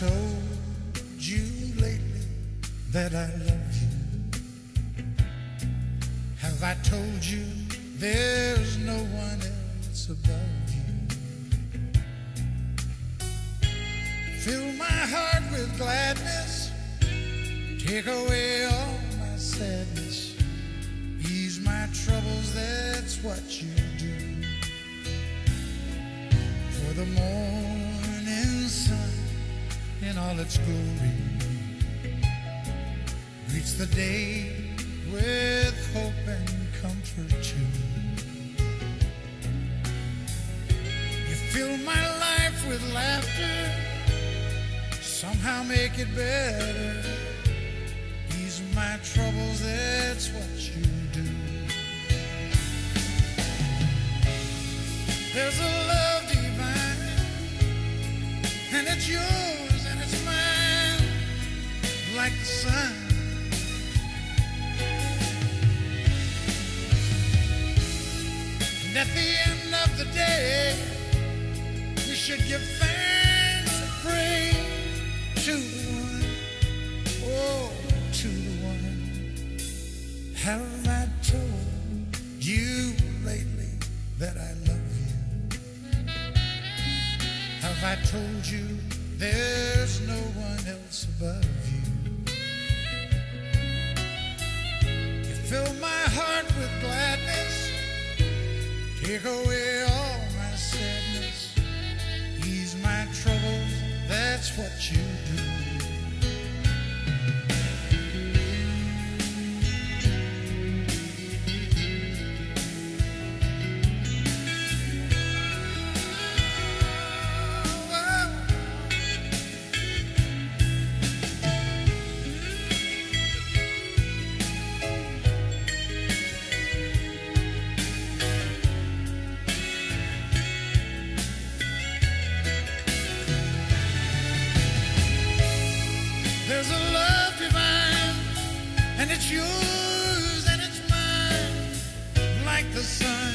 told you lately that I love you? Have I told you there's no one else above you? Fill my heart with gladness, take away all my sadness, ease my troubles, that's what you do. For the morning all its glory greets the day with hope and comfort too. You fill my life with laughter, somehow make it better. Ease my troubles, that's what you do. There's a love divine, and it's yours like the sun. And at the end of the day, we should give thanks and pray to the one, oh, to the one. Have I told you lately that I love you? Have I told you there's no one else above you? Take away yours and it's mine, like the sun.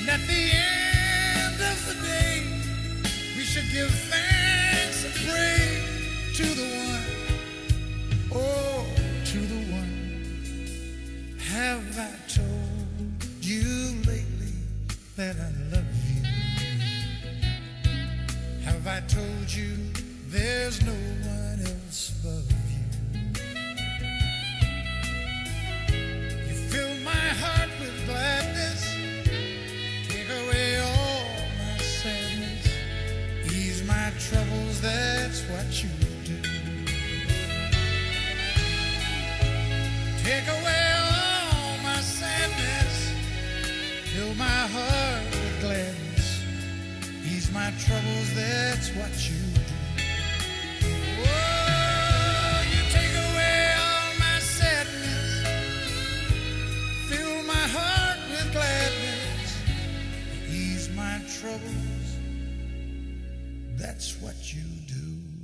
And at the end of the day, we should give thanks I told you there's no one my troubles, that's what you do. Oh, you take away all my sadness, fill my heart with gladness, ease my troubles, that's what you do.